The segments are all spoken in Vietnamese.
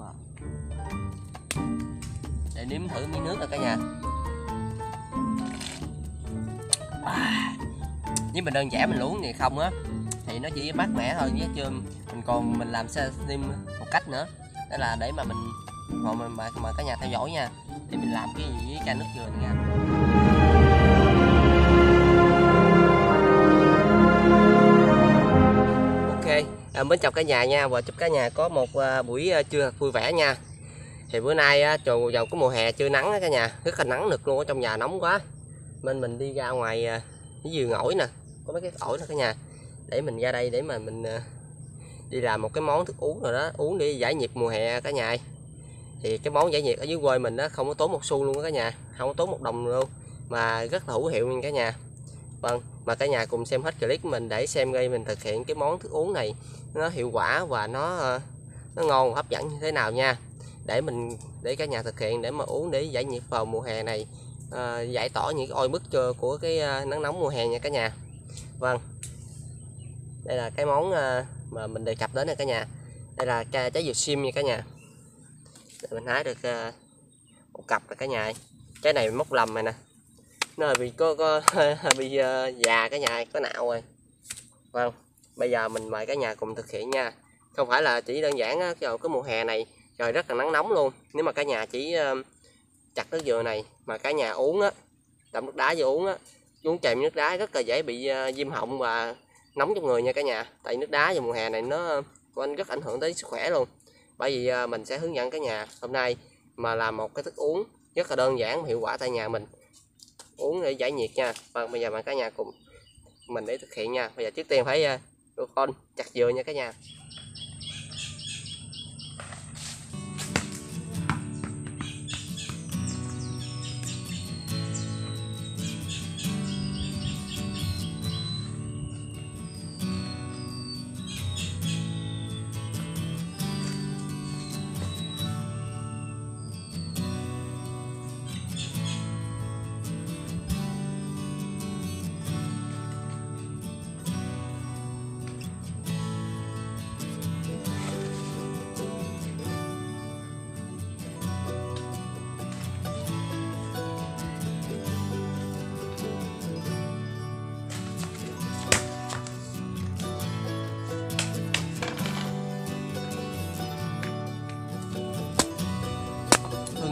À. Để nếm thử miếng nước rồi cả nhà. À, nếu mình đơn giản mình uống thì không á. Thì nó chỉ mát mẻ thôi chứ chưa mình còn mình làm thêm một cách nữa. Đó là để mà mình mà mình mà, mà cả nhà theo dõi nha. Để mình làm cái gì với chai nước dừa này nha à, mến chào cả nhà nha. Và chúc cả nhà có một à, buổi à, trưa vui vẻ nha. Thì bữa nay trời vào cái mùa hè chưa nắng cả nhà. Rất là nắng nực luôn ở trong nhà nóng quá. Nên mình đi ra ngoài à, cái vườn ổi nè. Có mấy cái ổi nè cả nhà. Để mình ra đây để mà mình đi làm một cái món thức uống rồi đó. Uống để giải nhiệt mùa hè cả nhà ơi. thì cái món giải nhiệt ở dưới quê mình đó không có tốn một xu luôn đó cả nhà. Không có tốn một đồng luôn mà rất là hữu hiệu nha cả nhà vâng mà cả nhà cùng xem hết clip mình để xem gây mình thực hiện cái món thức uống này nó hiệu quả và nó ờ, nó ngon hấp dẫn như thế nào nha. Để mình để cả nhà thực hiện để mà uống để giải nhiệt vào mùa hè này ờ, giải tỏa những cái oi bức cho của cái ờ, nắng nóng mùa hè nha cả nhà. Vâng. Đây là cái món ờ, mà mình đề cập đến nè cả nhà. Đây là trái, trái dừa sim nha cả nhà. Để mình hái được một cặp rồi cả nhà trái này móc lầm này nè nó là bị có có bị uh, già cả nhà có nạo rồi. Vâng bây giờ mình mời cả nhà cùng thực hiện nha. Không phải là chỉ đơn giản á, vào cái mùa hè này trời rất là nắng nóng luôn. Nếu mà cả nhà chỉ uh, chặt nước dừa này mà cả nhà uống á đậm nước đá vô uống á uống chèm nước đá rất là dễ bị ờ, viêm họng và nóng trong người nha cả nhà. Tại nước đá vào mùa hè này nó ờ, của anh rất ảnh hưởng tới sức khỏe luôn. Bởi vì uh, mình sẽ hướng dẫn cả nhà hôm nay mà làm một cái thức uống rất là đơn giản và hiệu quả tại nhà mình uống để giải nhiệt nha. Và bây giờ bạn cả nhà cùng mình để thực hiện nha. Bây giờ trước tiên phải uh, con chặt dừa nha cả nhà.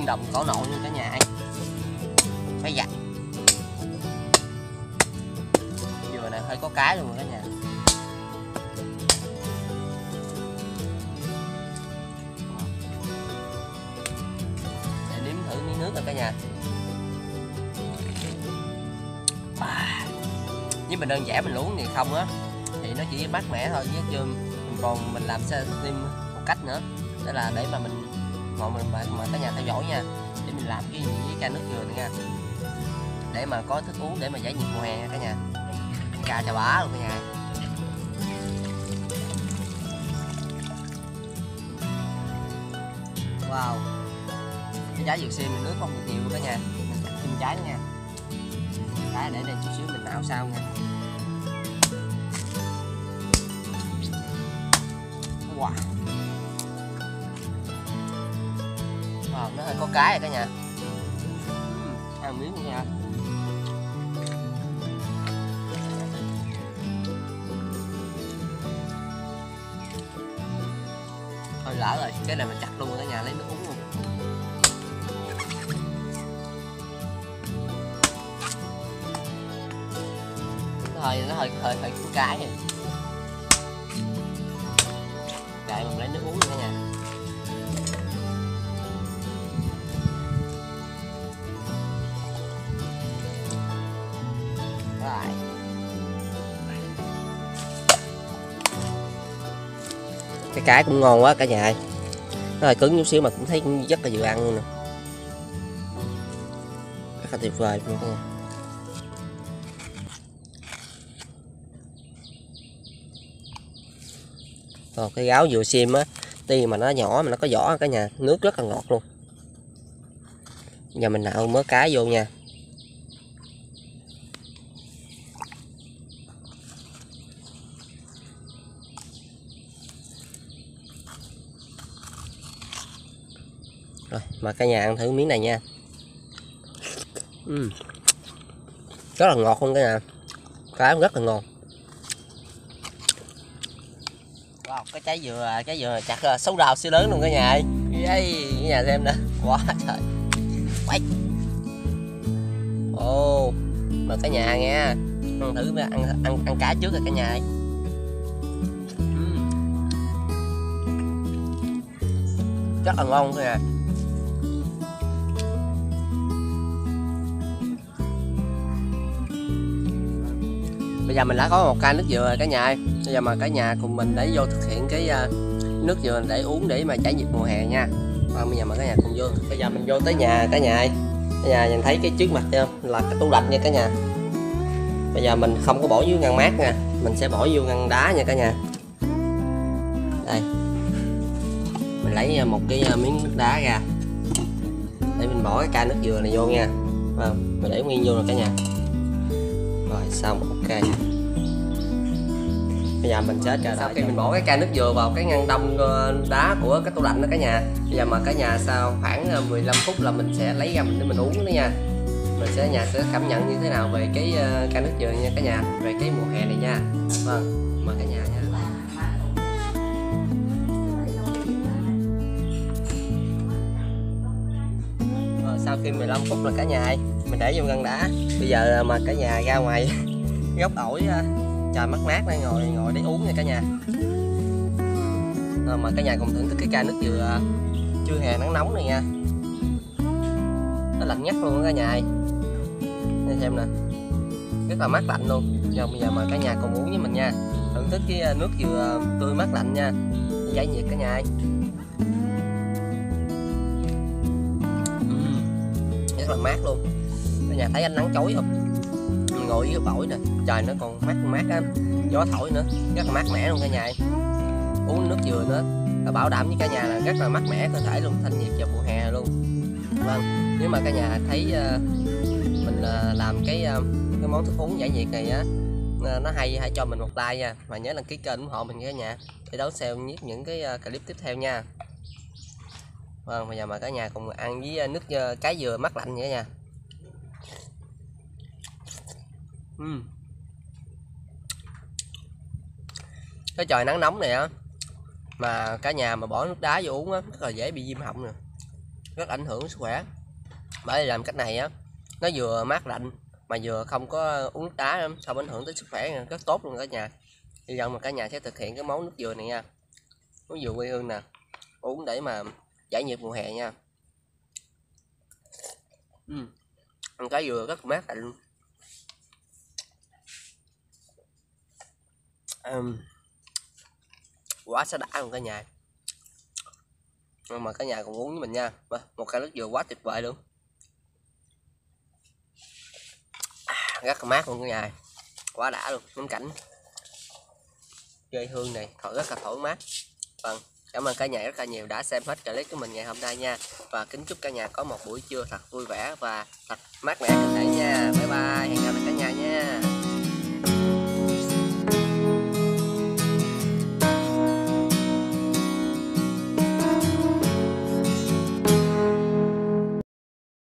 Đồng cỏ nội luôn cả nhà ấy, phải giặt. Dừa này hơi có cái luôn cả nhà. Để nếm thử miếng nước rồi cả nhà. À, nếu mình đơn giản mình uống thì không á. Thì nó chỉ mát mẻ thôi chứ chưa mình còn mình làm thêm một cách nữa. Đó là để mà mình mọi mình mà, mà cả nhà theo dõi nha. Để mình làm cái gì với ca nước dừa này nha. Để mà có thức uống để mà giải nhiệt mùa hè nha cả nhà. Cà chà bá luôn cả nhà. Wow. Cái trái dược sim mình nước không được nhiều luôn cả nhà. Mình cắt thêm trái nữa nha. Cái để đây chút xíu mình nạo sau nha. Wow. Có cái rồi cả nhà. Uhm, ăn miếng nha. Thôi lỡ rồi, cái này mình chặt luôn cả nhà lấy nước uống luôn. Nó hơi, nó hơi, hơi, hơi cái này. Kệ mình lấy nước uống luôn cả nhà. Cái cái cũng ngon quá, cả nhà ơi. Nó hơi cứng chút xíu mà cũng thấy cũng rất là vừa ăn luôn nè. Rất là tuyệt vời luôn, cả nhà. Còn cái gáo dừa sim á, tuy mà nó nhỏ mà nó có vỏ, cả nhà, nước rất là ngọt luôn. Giờ mình nạo mớ cá vô nha. Rồi mà cả nhà ăn thử miếng này nha. Uhm. rất là ngọt không cả nhà. Cá rất là ngon wow, cái trái dừa trái dừa chặt là ờ, xấu đào siêu lớn luôn cả nhà ơi. Đây cả nhà xem nè. Quá trời. Quay ồ mà cả nhà nghe ăn thử ăn ăn ăn cá trước rồi cả nhà ơi. Rất là ngon thôi à bây giờ mình đã có một ca nước dừa rồi cả nhà ơi. Bây giờ mà cả nhà cùng mình để vô thực hiện cái ờ, nước dừa để uống để mà trải nhiệt mùa hè nha. Và bây giờ mà cả nhà cùng vô. Bây giờ mình vô tới nhà cả nhà ơi. Cả nhà nhìn thấy cái trước mặt chưa là cái tủ lạnh nha cả nhà. Bây giờ mình không có bỏ vô ngăn mát nha. Mình sẽ bỏ vô ngăn đá nha cả nhà. Đây. Mình lấy ờ, một cái ờ, miếng nước đá ra. Để mình bỏ cái ca nước dừa này vô nha. Vâng mình để nguyên vô rồi cả nhà rồi xong ok. Bây giờ mình sẽ chờ sau khi mình bỏ cái ca nước dừa vào cái ngăn đông đá của cái tủ lạnh đó cả nhà. Bây giờ mà cả nhà sau khoảng 15 phút là mình sẽ lấy ra mình để mình uống đó nha. Mình sẽ nhà sẽ cảm nhận như thế nào về cái ca nước dừa nha cả nhà về cái mùa hè này nha. Vâng mời cả nhà nha. Sau khi 15 phút là cả nhà ơi mình để vô ngăn đá. Bây giờ à, mà cả nhà ra ngoài gốc ổi à, trời mát mát đây ngồi ngồi để uống nha cả nhà. À, mà cả nhà cùng thưởng thức cái ca nước dừa à, chưa hè nắng nóng này nha. Nó lạnh ngắt luôn cả nhà ơi. Đây xem nè. Rất là mát lạnh luôn. Giờ bây giờ mà cả nhà cùng uống với mình nha. Thưởng thức cái nước dừa tươi mát lạnh nha. Giải nhiệt cả nhà ơi. Rất là mát luôn nhà thấy ánh nắng chói không? Mình ngồi dưới bổi nè trời nó còn mát mát á gió thổi nữa rất là mát mẻ luôn cả nhà. Uống nước dừa nữa là bảo đảm với cả nhà là rất là mát mẻ cơ thể luôn thanh nhiệt vào mùa hè luôn. Vâng nếu mà cả nhà thấy uh, mình uh, làm cái uh, cái món thức uống giải nhiệt này á nó hay hãy cho mình một like nha. Và nhớ đăng ký kênh ủng hộ mình cả nhà để đón xem những cái clip tiếp theo nha. Vâng bây giờ mà cả nhà cùng ăn với nước cái dừa mát lạnh nhé nhà. Uhm. cái trời nắng nóng này á mà cả nhà mà bỏ nước đá vô uống á rất là dễ bị viêm họng nè. Rất ảnh hưởng sức khỏe. Bởi vì làm cách này á nó vừa mát lạnh mà vừa không có uống nước đá không ảnh hưởng tới sức khỏe rất tốt luôn cả nhà. Hy vọng mà cả nhà sẽ thực hiện cái món nước dừa này nha. Nước dừa quê hương nè uống để mà giải nhiệt mùa hè nha. Uhm. ăn cái dừa rất mát lạnh. luôn um, quá sẽ đã luôn cả nhà. Mà cả nhà cùng uống với mình nha. Một cái nước dừa quá tuyệt vời luôn. Rất là mát luôn cả nhà quá đã luôn ngắm cảnh. Chơi hương này thật rất là thoải mái. Vâng cảm ơn cả nhà rất là nhiều đã xem hết clip của mình ngày hôm nay nha. Và kính chúc cả nhà có một buổi trưa thật vui vẻ và thật mát mẻ cơ thể nha. Bye bye